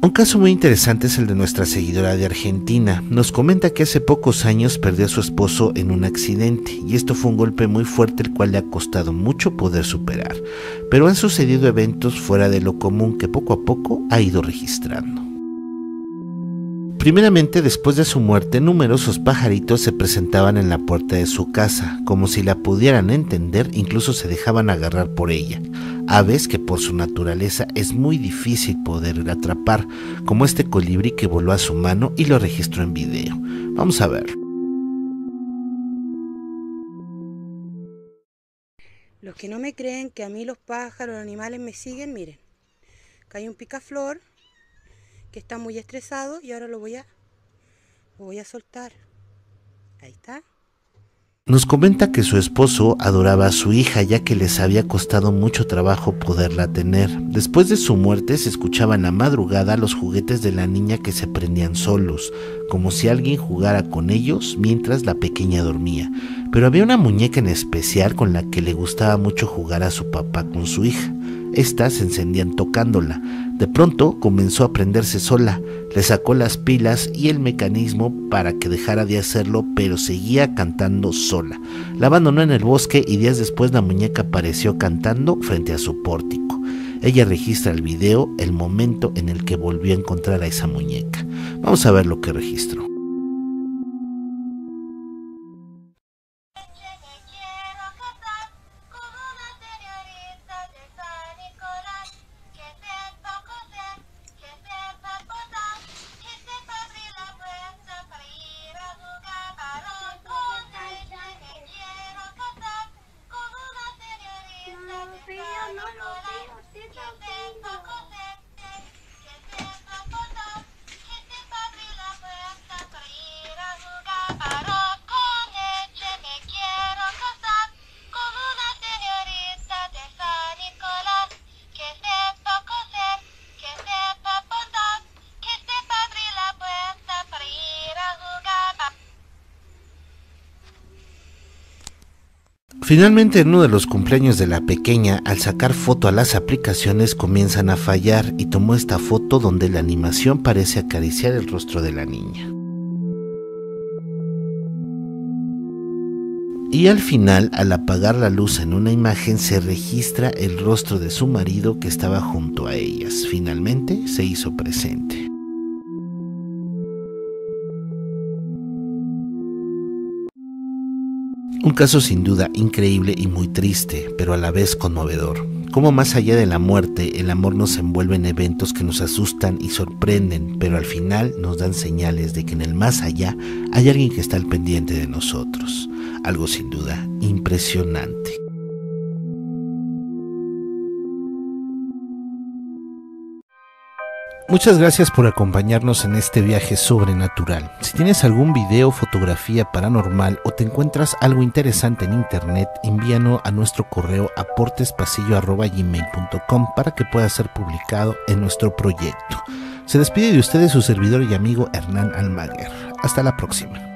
Un caso muy interesante es el de nuestra seguidora de Argentina. Nos comenta que hace pocos años perdió a su esposo en un accidente y esto fue un golpe muy fuerte el cual le ha costado mucho poder superar. Pero han sucedido eventos fuera de lo común que poco a poco ha ido registrando. Primeramente, después de su muerte, numerosos pajaritos se presentaban en la puerta de su casa, como si la pudieran entender, incluso se dejaban agarrar por ella. Aves que por su naturaleza es muy difícil poder atrapar, como este colibrí que voló a su mano y lo registró en video. Vamos a ver. Los que no me creen que a mí los pájaros, los animales me siguen, miren. Acá hay un picaflor que está muy estresado y ahora lo voy a, lo voy a soltar. Ahí está. Nos comenta que su esposo adoraba a su hija ya que les había costado mucho trabajo poderla tener. Después de su muerte se escuchaban a madrugada los juguetes de la niña que se prendían solos, como si alguien jugara con ellos mientras la pequeña dormía. Pero había una muñeca en especial con la que le gustaba mucho jugar a su papá con su hija. Estas se encendían tocándola. De pronto comenzó a prenderse sola. Le sacó las pilas y el mecanismo para que dejara de hacerlo, pero seguía cantando sola. La abandonó en el bosque y días después la muñeca apareció cantando frente a su pórtico. Ella registra el video, el momento en el que volvió a encontrar a esa muñeca. Vamos a ver lo que registró. Rosie. Finalmente, en uno de los cumpleaños de la pequeña, al sacar foto a las aplicaciones comienzan a fallar y tomó esta foto donde la animación parece acariciar el rostro de la niña. Y al final, al apagar la luz en una imagen, se registra el rostro de su marido que estaba junto a ellas. Finalmente se hizo presente. Un caso sin duda increíble y muy triste, pero a la vez conmovedor. Como más allá de la muerte, el amor nos envuelve en eventos que nos asustan y sorprenden, pero al final nos dan señales de que en el más allá hay alguien que está al pendiente de nosotros. Algo sin duda impresionante. Muchas gracias por acompañarnos en este viaje sobrenatural. Si tienes algún video, fotografía paranormal o te encuentras algo interesante en internet, envíanos a nuestro correo aportespasillo.gmail.com para que pueda ser publicado en nuestro proyecto. Se despide de ustedes su servidor y amigo Hernán Almaguer. Hasta la próxima.